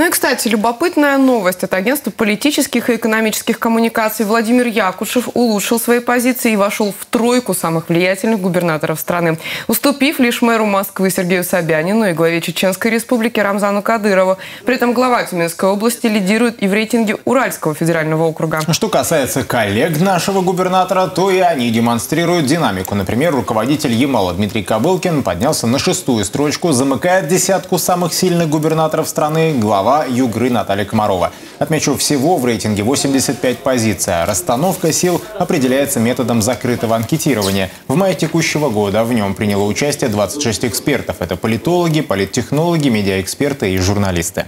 Ну и, кстати, любопытная новость от агентства политических и экономических коммуникаций. Владимир Якушев улучшил свои позиции и вошел в тройку самых влиятельных губернаторов страны, уступив лишь мэру Москвы Сергею Собянину и главе Чеченской республики Рамзану Кадырову. При этом глава Тюменской области лидирует и в рейтинге Уральского федерального округа. Что касается коллег нашего губернатора, то и они демонстрируют динамику. Например, руководитель Ямала Дмитрий Кобылкин поднялся на шестую строчку, замыкает десятку самых сильных губернаторов страны глава Югры Наталья Комарова. Отмечу, всего в рейтинге 85 позиций. Расстановка сил определяется методом закрытого анкетирования. В мае текущего года в нем приняло участие 26 экспертов. Это политологи, политтехнологи, медиаэксперты и журналисты.